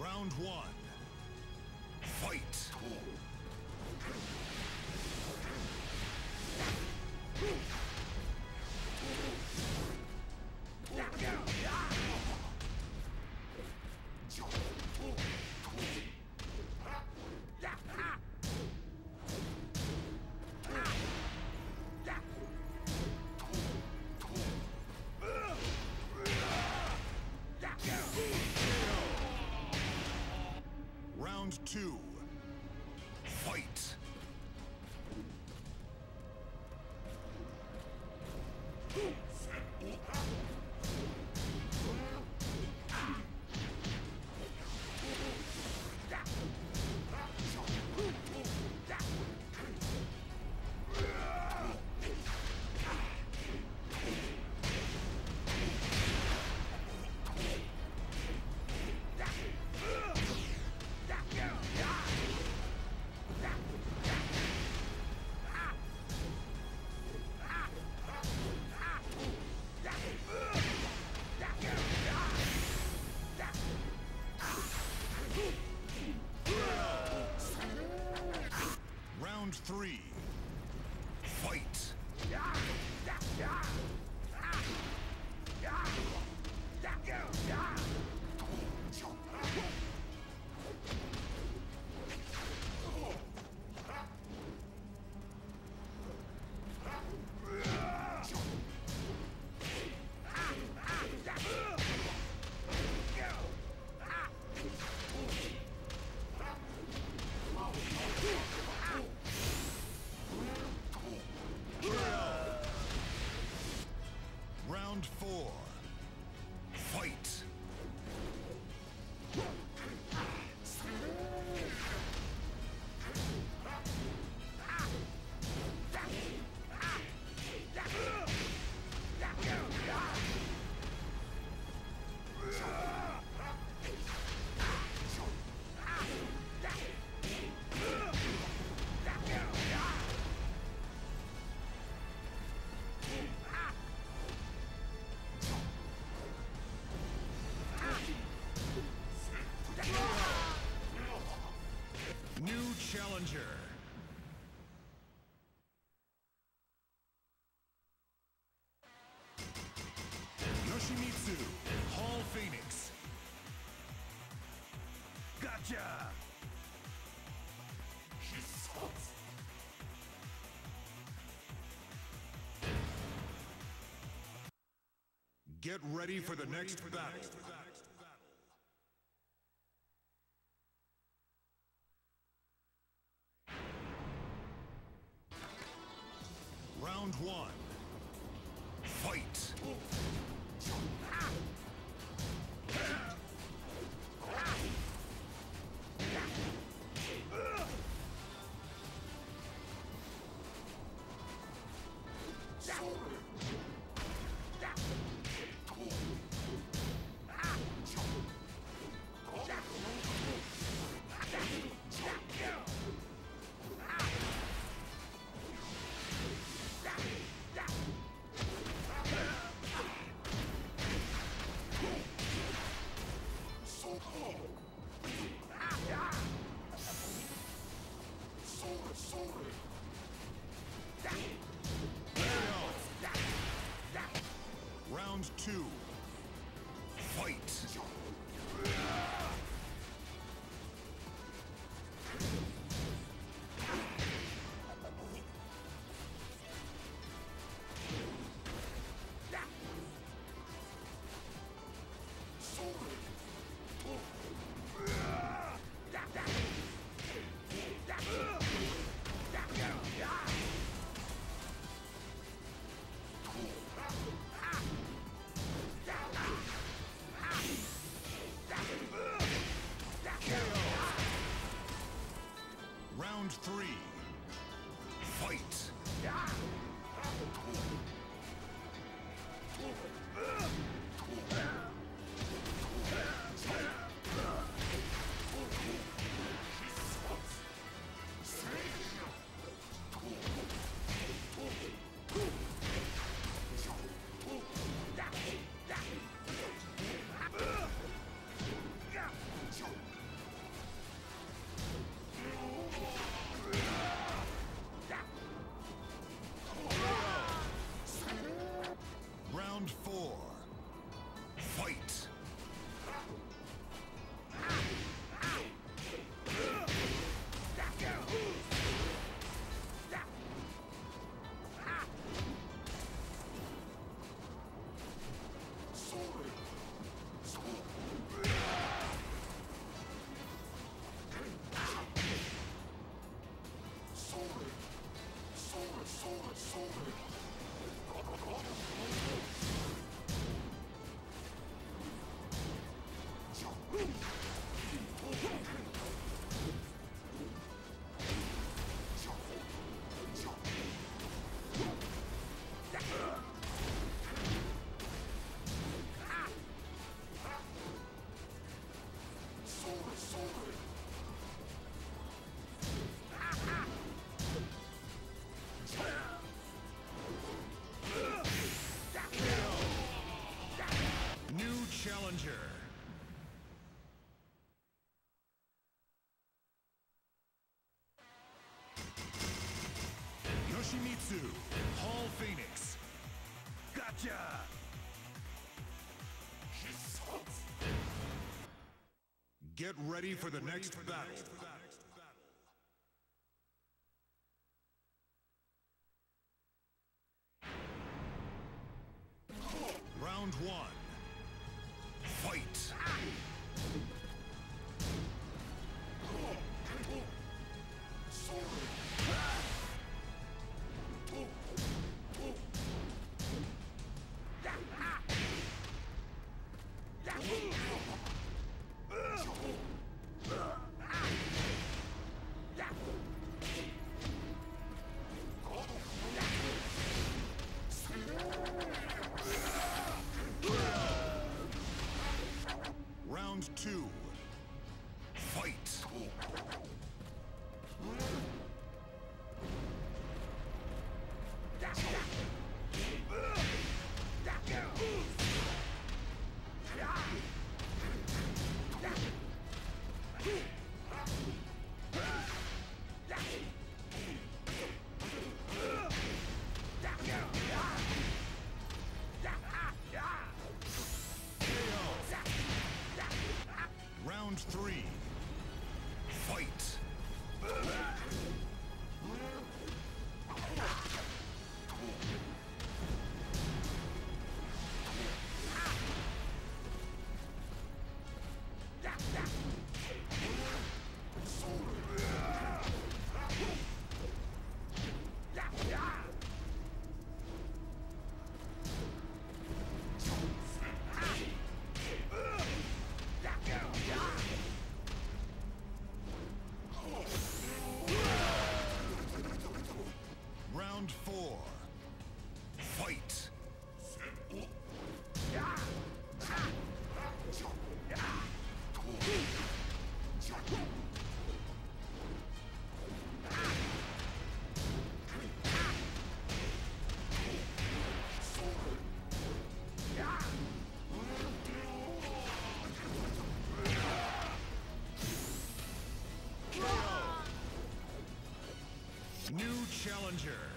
Round one. Fight! Round two. Fight! Round three. Fight! Challenger. Yoshimitsu, Paul Phoenix. Gotcha! Get ready for the next battle. Round one. Fight! Yoshimitsu, Paul Phoenix. Gotcha! Get ready for the next battle. Round one. Fight! Round two. Fight! ready. Fight! Sure.